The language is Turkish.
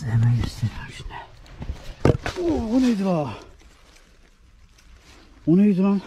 Size hemen gösteriyorum şimdi. Oo, o neydi la? O neydi lan?